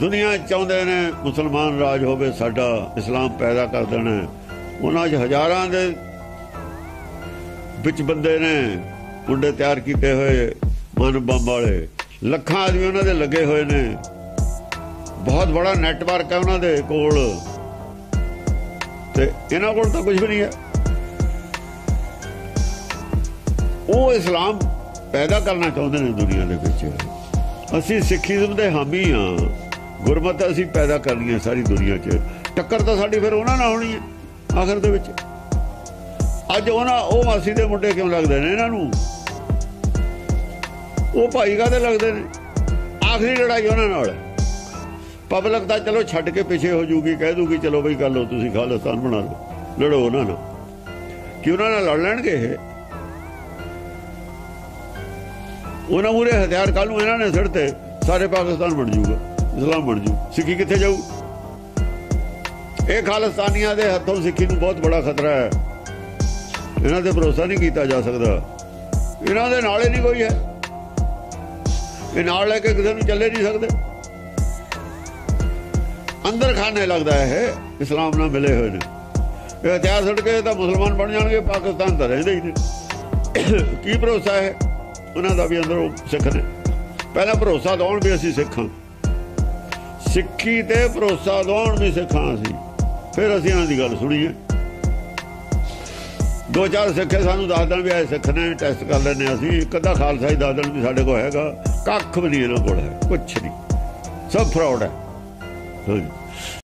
ਦੁਨੀਆ ਚਾਹੁੰਦੇ ਨੇ ਮੁਸਲਮਾਨ ਰਾਜ ਹੋਵੇ, ਸਾਡਾ ਇਸਲਾਮ ਪੈਦਾ ਕਰ ਦੇਣਾ ਉਹਨਾਂ 'ਚ ਹਜ਼ਾਰਾਂ ਦੇ ਵਿੱਚ ਬੰਦੇ ਨੇ ਮੁੰਡੇ ਤਿਆਰ ਕੀਤੇ ਹੋਏ, ਮਨ ਬੰਬ ਵਾਲੇ। ਲੱਖਾਂ ਆਦਮੀ ਉਹਨਾਂ ਦੇ ਲੱਗੇ ਹੋਏ ਨੇ। ਬਹੁਤ ਬੜਾ ਨੈਟਵਰਕ ਹੈ ਉਹਨਾਂ ਦੇ ਕੋਲ। ਤੇ ਇਹਨਾਂ ਕੋਲ ਤਾਂ ਕੁਝ ਵੀ ਨਹੀਂ ਹੈ। ਉਹ ਇਸਲਾਮ ਪੈਦਾ ਕਰਨਾ ਚਾਹੁੰਦੇ ਨੇ ਦੁਨੀਆ ਦੇ ਵਿੱਚ। ਅਸੀਂ ਸਿੱਖੀਜ਼ਮ ਦੇ ਹਾਮੀ ਆ ਗੁਰਮਤ ਅਸੀਂ ਪੈਦਾ ਕਰਨੀ ਹੈ ਸਾਰੀ ਦੁਨੀਆ 'ਚ। ਟੱਕਰ ਤਾਂ ਸਾਡੀ ਫਿਰ ਉਹਨਾਂ ਨਾਲ ਹੋਣੀ ਹੈ, ਆਖਰ ਦੇ ਵਿੱਚ। ਅੱਜ ਉਹਨਾਂ, ਉਹ ਮਾਸੀ ਦੇ ਮੁੰਡੇ ਕਿਉਂ ਲੱਗਦੇ ਨੇ ਇਹਨਾਂ ਨੂੰ? ਉਹ ਭਾਈ ਕਾਦੇ ਲੱਗਦੇ ਨੇ? ਆਖਰੀ ਲੜਾਈ ਉਹਨਾਂ ਨਾਲ। ਪਬਲਿਕ ਤਾਂ ਚਲੋ ਛੱਡ ਕੇ ਪਿੱਛੇ ਹੋ ਜੂਗੀ, ਕਹਿ ਦੂਗੀ, ਚਲੋ ਬਈ ਕਰ ਲਓ, ਤੁਸੀਂ ਖਾਲਿਸਤਾਨ ਬਣਾ ਲਓ। ਲੜੋ ਉਹਨਾਂ ਨਾਲ। ਕਿ ਉਹਨਾਂ ਨਾਲ ਲੜ ਲੈਣਗੇ ਇਹ? ਉਹਨਾਂ ਮੂਰੇ ਹਥਿਆਰ ਕੱਲ ਨੂੰ ਇਹਨਾਂ ਨੇ ਸਿੱਟਤੇ ਸਾਰੇ ਪਾਕਿਸਤਾਨ ਬਣ ਜੂਗਾ। ਇਸਲਾਮ ਬਣ ਜੂ। ਸਿੱਖੀ ਕਿੱਥੇ ਜਾਊ? ਇਹ ਖਾਲਿਸਤਾਨੀਆਂ ਦੇ ਹੱਥੋਂ ਸਿੱਖੀ ਨੂੰ ਬਹੁਤ ਬੜਾ ਖਤਰਾ ਹੈ। ਇਹਨਾਂ ਤੇ ਭਰੋਸਾ ਨਹੀਂ ਕੀਤਾ ਜਾ ਸਕਦਾ। ਇਹਨਾਂ ਦੇ ਨਾਲ ਹੀ ਨਹੀਂ ਕੋਈ ਹੈ। ਇਹ ਨਾਲ ਲੈ ਕੇ ਕਿਸੇ ਨੂੰ ਚੱਲੇ ਨਹੀਂ ਸਕਦੇ। ਅੰਦਰ ਖਾਨੇ ਲੱਗਦਾ ਹੈ ਇਹ, ਇਸਲਾਮ ਨਾਲ ਮਿਲੇ ਹੋਏ ਨੇ। ਇਹ ਹਥਿਆਰ ਛੱਡ ਕੇ ਤਾਂ ਮੁਸਲਮਾਨ ਬਣ ਜਾਣਗੇ, ਪਾਕਿਸਤਾਨ ਤਾਂ ਰਹਿੰਦੇ ਹੀ ਨੇ ਕੀ ਭਰੋਸਾ ਹੈ? ਉਹਨਾਂ ਦਾ ਵੀ ਅੰਦਰੋਂ ਸਿੱਖ ਨੇ। ਪਹਿਲਾਂ ਭਰੋਸਾ ਦਵਾਉਣ ਵੀ ਅਸੀਂ ਸਿੱਖਾਂ ਸਿੱਖੀ ਤੇ ਭਰੋਸਾ ਦਵਾਉਣ ਵੀ ਸਿੱਖਾਂ ਅਸੀਂ। ਫਿਰ ਅਸੀਂ ਇਹਨਾਂ ਦੀ ਗੱਲ ਸੁਣੀਏ। ਦੋ ਚਾਰ ਸਿੱਖੇ ਸਾਨੂੰ ਦੱਸ ਦੇਣ ਵੀ ਆਏ ਸਿੱਖ ਨੇ ਟੈਸਟ ਕਰ ਲੈਣੇ ਅਸੀਂ। ਇੱਕ ਅੱਧਾ ਖਾਲਸਾ ਹੀ ਦੱਸ ਦੇਣ ਵੀ ਸਾਡੇ ਕੋਲ ਹੈਗਾ। ਕੱਖ ਵੀ ਨਹੀਂ ਇਹਨਾਂ ਕੋਲ ਹੈ, ਕੁਛ ਨਹੀਂ। ਸਭ ਫਰਾਡ ਹੈ। ਹਾਂਜੀ।